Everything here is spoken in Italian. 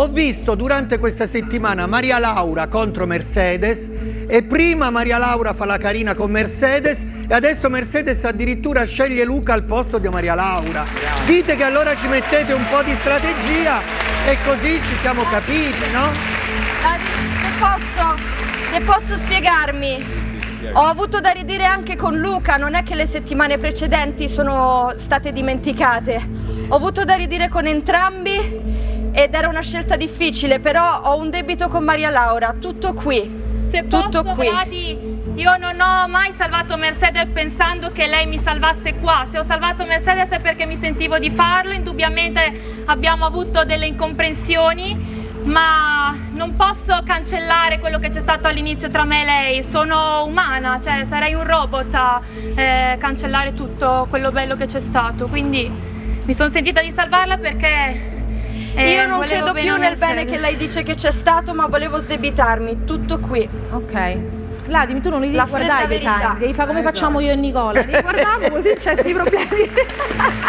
ho visto durante questa settimana Maria Laura contro Mercedes e prima Maria Laura fa la carina con Mercedes e adesso Mercedes addirittura sceglie Luca al posto di Maria Laura. Dite che allora ci mettete un po' di strategia e così ci siamo capiti, no? Ah, Se posso, se posso spiegarmi. Ho avuto da ridire anche con Luca, non è che le settimane precedenti sono state dimenticate. Ho avuto da ridire con entrambi ed era una scelta difficile, però ho un debito con Maria Laura, tutto qui. Se Tutto posso, qui. Vladi, io non ho mai salvato Mercedes pensando che lei mi salvasse qua. Se ho salvato Mercedes è perché mi sentivo di farlo. Indubbiamente abbiamo avuto delle incomprensioni, ma non posso cancellare quello che c'è stato all'inizio tra me e lei. Sono umana, cioè sarei un robot a eh, cancellare tutto quello bello che c'è stato. Quindi mi sono sentita di salvarla perché. Eh, Io non credo più nel bene che lei dice che c'è stato, ma volevo sdebitarmi, tutto qui. Ok. Vladimir, tu non li devi La guardare i verità. dettagli, devi fare come facciamo io e Nicola. Li guardiamo così c'è questi problemi.